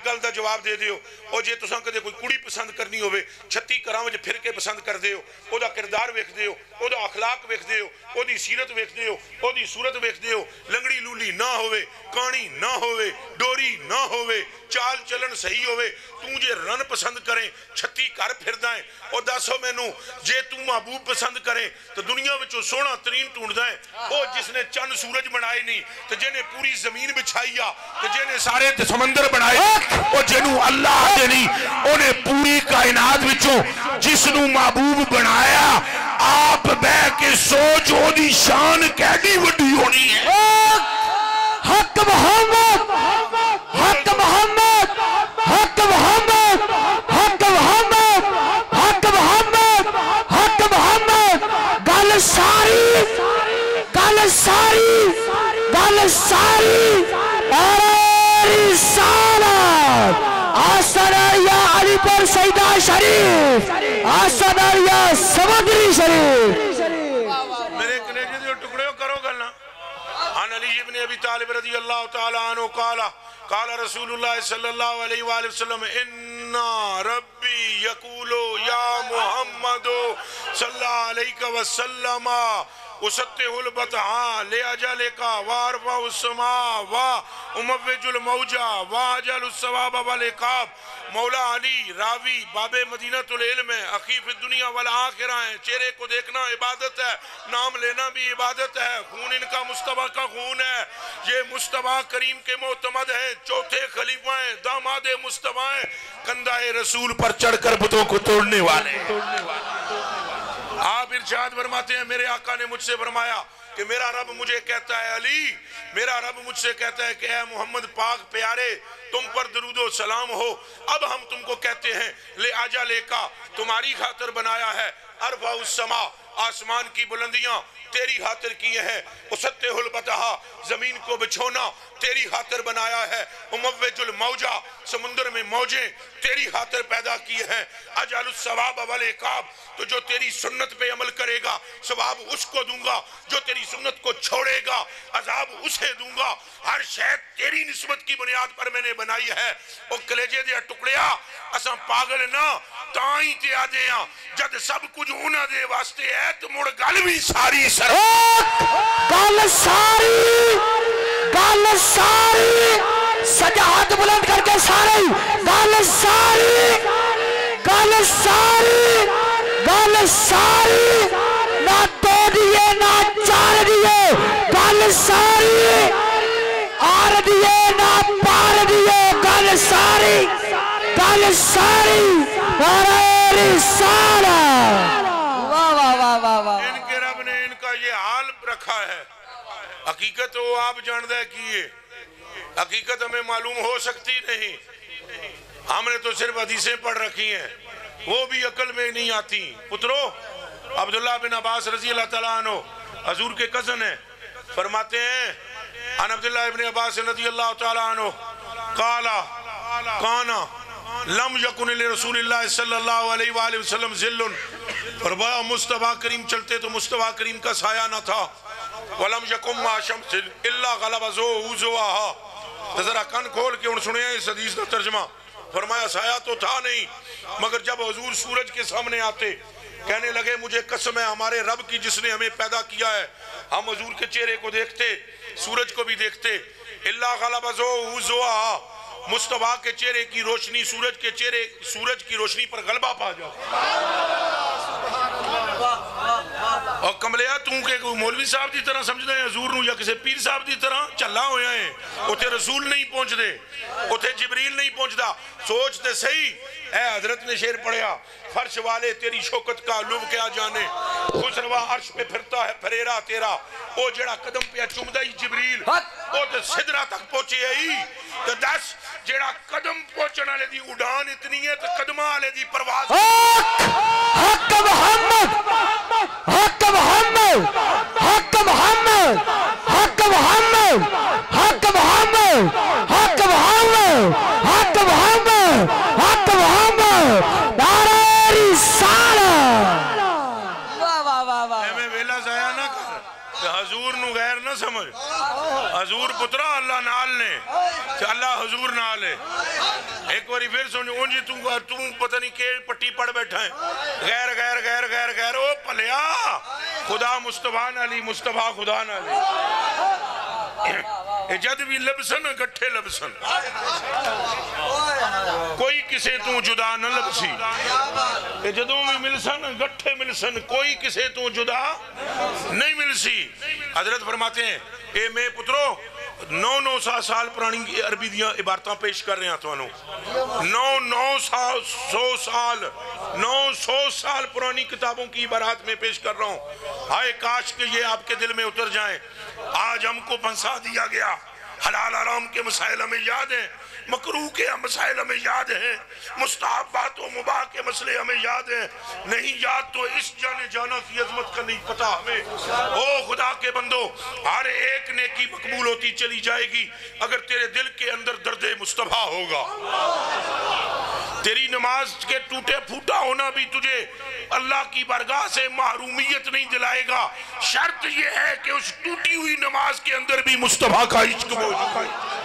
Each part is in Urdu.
ایک گل دا جواب دے دیو او جے تساں کدے کوئی کڑی پسند کرنی ہوئے چھتی کراں وچ پھر کے پسند کر دیو او دا کردار ویکھ دیو او دا اخلاق ویکھ دیو او دی سیرت ویکھ دیو او دی صورت ویکھ دیو لنگڑی لولی نہ ہوئے کانی نہ ہوئے ڈوری نہ ہوئے چال چلن صحیح ہوئے تو جے رن پسند کریں چھتی کر پھر دائیں او دسو میں نو جے تو محبوب پسند کریں تو دنیا وچوں سونا ترین ٹونڈ دائیں او جس نے چند سورج بنائے نہیں تو جنہیں پوری زمین بچھائیا تو جنہیں سارے تے سمندر بنائے او جنوں اللہ دے نہیں، انہیں پوری کائنات وچوں جس نو محبوب بنایا، آپ بے کے سوچ او دی، شان کیڈی وڈی ہونی ہے۔ حق محمد حق محمد حق محمد حق محمد حق محمد حق محمد۔ گل ساری گل ساری گل ساری۔ ارے پر سیدہ شریف آسن یا سمندری شریف۔ میرے کلیجے دے ٹکڑے کرو گلنا۔ عن علی ابن ابی طالب رضی اللہ تعالی عنہ قال قال رسول اللہ صلی اللہ علیہ وآلہ وسلم، انا ربی یقولو یا محمد صلی اللہ علیہ وسلم اسطح البتعا لے اجل کا وارفع السماء و اموج الموجہ و اجل السواب والعقاب۔ مولا علی، راوی، باب مدینہ العلم ہے اخیف الدنیا والآخرہ ہیں۔ چہرے کو دیکھنا عبادت ہے، نام لینا بھی عبادت ہے۔ خون ان کا مصطفیٰ کا خون ہے۔ یہ مصطفیٰ کریم کے معتمد ہیں، چوتھے خلیفہ ہیں، داماد مصطفیٰ ہیں۔ کندہ رسول پر چڑھ کر بتوں کو توڑنے والے۔ ہیں آپ ارشاد فرماتے ہیں، میرے آقا نے مجھ سے فرمایا کہ میرا رب مجھے کہتا ہے علی، میرا رب مجھ سے کہتا ہے کہ اے محمد پاک پیارے، تم پر درود و سلام ہو۔ اب ہم تم کو کہتے ہیں، لے آجا لے کا، تمہاری خاطر بنایا ہے۔ ارفع السما آسمان کی بلندیاں تیری خاطر کیے ہیں۔ اسطح البتہا زمین کو بچھونا تیری خاطر بنایا ہے۔ اموج الموجہ سمندر میں موجیں تیری خاطر پیدا کیے ہیں۔ اجال الثواب والعقاب، تو جو تیری سنت پہ عمل کرے گا، ثواب اس کو دوں گا جو تیری سنت کو چھوڑے گا، عذاب اسے دوں گا۔ ہر شہد تیری نسبت کی بنیاد پر میں نے بنائی ہے۔ او کلیجے دیا ٹکڑیا، اساں پاگل نہ، تائیں تے آدے ہاں۔ جد سب کچھ ہونا دے واسطے ہے، تو مڑ گل بھی ساری سر گل ساری گل ساری سجاہت بلند کر کے سارے گل ساری گل ساری گل ساری نہ دو دیے نہ چار دیے گل ساری آر دیے نہ پار دیے گل ساری گل ساری ارے رسالہ۔ واہ واہ واہ واہ واہ۔ ان کے رب نے ان کا یہ حال رکھا ہے۔ حقیقت وہ آپ جاندہ ہے کیے حقیقت ہمیں معلوم ہو سکتی نہیں۔ ہم نے تو صرف حدیثیں پڑھ رکھی ہیں۔ وہ بھی عقل میں نہیں آتی۔ پترو، عبداللہ بن عباس رضی اللہ تعالیٰ عنہ حضور کے کزن ہیں۔ فرماتے ہیں، عن عبداللہ ابن عباس رضی اللہ تعالیٰ عنہ قالا، کانا لم یکن لرسول اللہ صلی اللہ علیہ وآلہ وسلم ذلن۔ فرمایا، مصطفیٰ کریم چلتے تو مصطفیٰ کریم کا سایہ نہ تھا۔ ولم یکم ما شمس الا غلب زو اوزواہا ذرا کن کھول کے ان سنے ہیں اس حدیث کا ترجمہ۔ فرمایا، سایہ تو تھا نہیں، مگر جب حضور سورج کے سامنے آتے، کہنے لگے، مجھے قسم ہے، ہمارے رب کی جس نے ہمیں پیدا کیا ہے، ہم حضور کے چہرے کو دیکھتے، سورج کو بھی دیکھتے۔ اللہ غلب زو اوزواہا مصطفیٰ کے چہرے کی روشنی، سورج کے چہرے، سورج کی روشنی پر غلبہ پا جاتا۔ ਔਰ ਕਮਲਿਆ ਤੂੰ ਕਿ ਕੋਈ ਮੌਲਵੀ ਸਾਹਿਬ ਦੀ ਤਰ੍ਹਾਂ ਸਮਝਦਾ ਹੈ ਹਜ਼ੂਰ ਨੂੰ ਜਾਂ ਕਿਸੇ ਪੀਰ ਸਾਹਿਬ ਦੀ ਤਰ੍ਹਾਂ ਝੱਲਾ ਹੋਇਆ ਹੈ ਉੱਥੇ ਰਸੂਲ ਨਹੀਂ ਪਹੁੰਚਦੇ جبریل نہیں پہنچ دا سوچ دے صحیح اے حضرت نے شیر پڑھیا فرش والے تیری شوکت کا لب کیا جانے خسروا عرش پہ پھرتا ہے پھریرا تیرا۔ او جڑا قدم پہ چمدہ ہی جبریل او تے صدرہ تک پہنچے ہی تے دس جیڑا قدم پہنچنا لے دی اڑان اتنی ہے تو قدمہ لے دی پرواز حق محمد! حق محمد! حق محمد! حق محمد! حضور پترا اللہ نال نے، کہ اللہ حضور نال ہے۔ ایک باری پھر سنو اونجی تو تو پتہ نہیں کہ پٹی پڑ بیٹھا ہے۔ غیر غیر غیر غیر غیر، او پلیا خدا مصطفیٰ علی مصطفیٰ خدا نالی۔ جد بھی لبسن، گٹھے لبسن۔ کوئی کسے تو جدا نہ لبسی۔ اے جدوں بھی ملسن، گٹھے ملسن، کوئی کسے تو جدا نہیں ملسی۔ حضرت فرماتے ہیں، اے میں پترو نو نو سا سال پرانی عربی دیاں عبارتاں پیش کر رہے ہیں تو نو نو سال سو سال، نو سو سال پرانی کتابوں کی عبارات میں پیش کر رہا ہوں۔ ہائے کاش کہ یہ آپ کے دل میں اتر جائیں۔ آج ہم کو پنسا دیا گیا۔ حلال حرام کے مسائل ہمیں یاد ہیں۔ مکروح کے مسائل ہمیں یاد ہیں مستحبات و مباح کے مسئلے ہمیں یاد ہیں۔ نہیں یاد تو اس جانے جانا کی عظمت کا نہیں پتا ہمیں۔ او خدا کے بندو، ہر ایک نیکی مقبول ہوتی چلی جائے گی اگر تیرے دل کے اندر درد مصطفیٰ ہوگا۔ تیری نماز کے ٹوٹے پھوٹا ہونا بھی تجھے اللہ کی برگاہ سے محرومیت نہیں دلائے گا۔ شرط یہ ہے کہ اس ٹوٹی ہوئی نماز کے اندر بھی مصطفیٰ کا عشق موجود ہے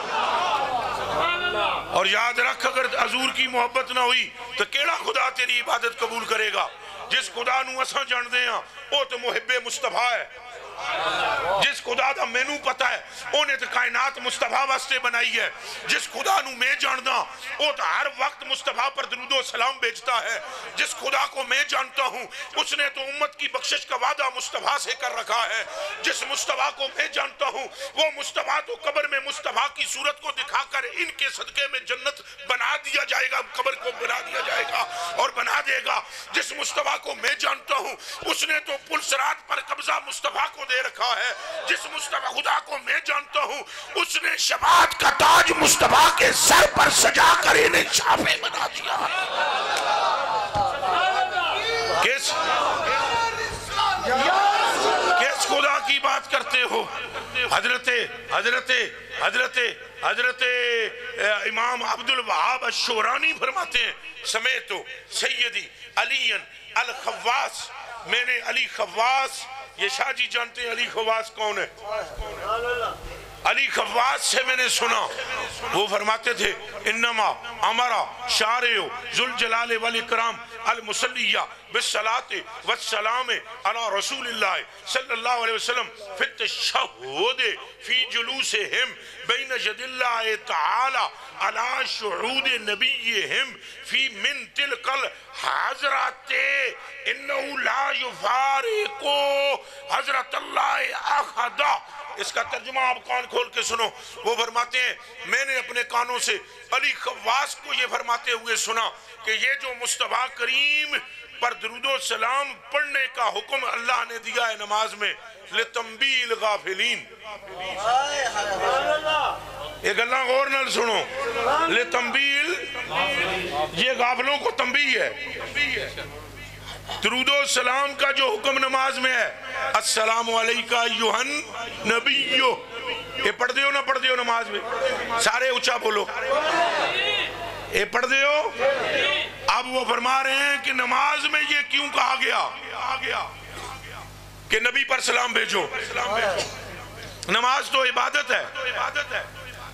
اور یاد رکھ اگر حضور کی محبت نہ ہوئی تو کیڑا خدا تیری عبادت قبول کرے گا؟ جس خدا نو اساں جان دے ہاں وہ تو محب مصطفیٰ ہے۔ جس خدا دا مینو پتا ہے انہیں تو کائنات مصطفیٰ واسطے بنائی ہے۔ جس خدا نو میں جاندا وہ تو ہر وقت مصطفیٰ پر درود و سلام بیچتا ہے۔ جس خدا کو میں جانتا ہوں، اس نے تو امت کی بخشش کا وعدہ مصطفیٰ سے کر رکھا ہے۔ جس مصطفیٰ کو میں جانتا ہوں، وہ مصطفیٰ تو قبر میں مصطفیٰ کی صورت کو دکھا کر ان کے صدقے میں جنت بنا دیا جائے گا، قبر کو بنا دیا جائے گا اور بنا دے گا۔ جس مصطفیٰ کو میں جانتا ہوں، اس نے تو پل سرات پر قبضہ مصطفیٰ کو دے رکھا ہے، جس مصطفیٰ خدا کو میں جانتا ہوں، اس نے شبات کا تاج مصطفیٰ کے سر پر سجا کر انہیں چھاپے بنا دیا۔ کس کس خدا کی بات کرتے ہو؟ حضرت حضرت حضرت حضرت امام عبد الوہاب الشورانی فرماتے ہیں، سمیتو سیدی علی الخواس میں نے علی خواس یہ شاہ جی جانتے ہیں علی خواس کون ہے؟ علی خواس سے میں نے سنا۔ وہ فرماتے تھے انما امرا شارعو ذوالجلال والاکرام المسلیہ بالصلاة والسلام على رسول اللہ صلی اللہ علیہ وسلم فی التشہد فی جلوسہم بین جد اللہ تعالی على شعود نبیہم فی من تلقل حضرت انہو لا یفارقو۔ حضرت اللہ اخدا اس کا ترجمہ آپ کان کھول کے سنو۔ وہ فرماتے ہیں میں نے اپنے کانوں سے علی خواس کو یہ فرماتے ہوئے سنا کہ یہ جو مصطفیٰ کریم پر درود و سلام پڑھنے کا حکم اللہ نے دیا ہے نماز میں لتنبیل غافلین۔ ایک اللہ غور نل سنو۔ لتنبیل یہ غافلوں کو تنبیل ہے۔ درود و سلام کا جو حکم نماز میں ہے۔ السلام علیکہ یوہن نبیو یہ پڑھ دیو نہ پڑھ دیو نماز میں۔ سارے اچھا بولو۔ یہ پڑھ دیو۔ اب وہ فرما رہے ہیں کہ نماز میں یہ کیوں کہا گیا؟ کہ نبی پر سلام بھیجو۔ نماز تو عبادت ہے۔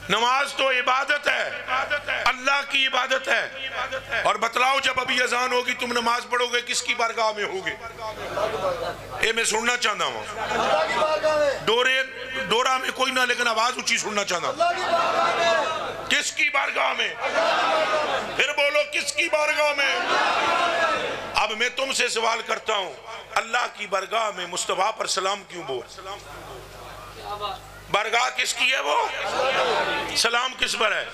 نماز تو عبادت ہے۔ کی عبادت ہے؟ اور بتلاؤ جب ابھی اذان ہوگی تم نماز پڑھو گے، کس کی بارگاہ میں ہوگے؟ اے، میں سننا چاہتا ہوں۔ ڈورے، ڈورا میں کوئی نہ، لیکن آواز اچھی سننا چاہتا ہوں۔ کس کی بارگاہ میں؟ پھر بولو، کس کی بارگاہ میں؟ اب میں تم سے سوال کرتا ہوں، اللہ کی بارگاہ میں مصطفیٰ پر سلام کیوں بول؟ بارگاہ کس کی ہے وہ؟ سلام کس پر ہے؟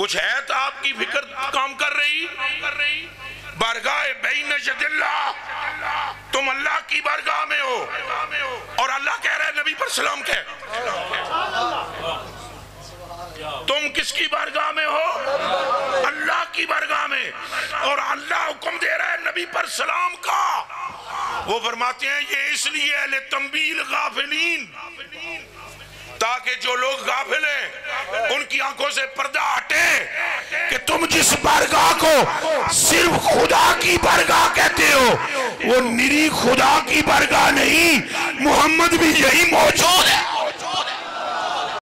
کچھ ہے تو آپ کی فکر کام کر رہی؟ بارگاہ بین جد اللہ، تم اللہ کی بارگاہ میں ہو۔ اور اللہ کہہ رہا ہے، نبی پر سلام کہہ۔ تم کس کی بارگاہ میں ہو؟ اللہ کی بارگاہ میں۔ اور اللہ حکم دے رہا ہے، نبی پر سلام کا۔ وہ فرماتے ہیں، یہ اس لیے اہل تنبیل غافلین۔ تاکہ جو لوگ غافل ہیں، ان کی آنکھوں سے پردہ ہٹے کہ تم جس برگاہ کو صرف خدا کی برگاہ کہتے ہو، وہ نری خدا کی برگاہ نہیں، محمد بھی یہی موجود ہے۔